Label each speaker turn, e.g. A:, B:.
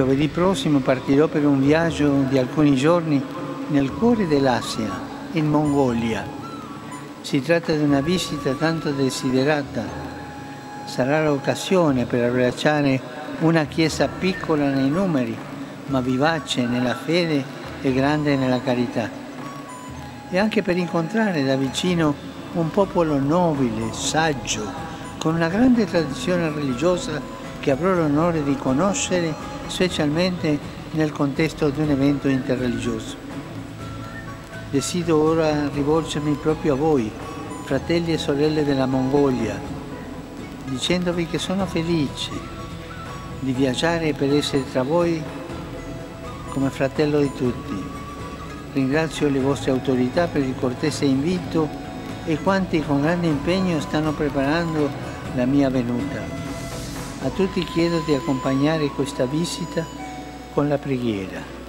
A: Giovedì prossimo partirò per un viaggio di alcuni giorni nel cuore dell'Asia, in Mongolia. Si tratta di una visita tanto desiderata. Sarà l'occasione per abbracciare una chiesa piccola nei numeri, ma vivace nella fede e grande nella carità. E anche per incontrare da vicino un popolo nobile, saggio, con una grande tradizione religiosa che avrò l'onore di conoscere specialmente nel contesto di un evento interreligioso. Desidero ora rivolgermi proprio a voi, fratelli e sorelle della Mongolia, dicendovi che sono felice di viaggiare per essere tra voi come fratello di tutti. Ringrazio le vostre autorità per il cortese invito e quanti con grande impegno stanno preparando la mia venuta. A tutti chiedo di accompagnare questa visita con la preghiera.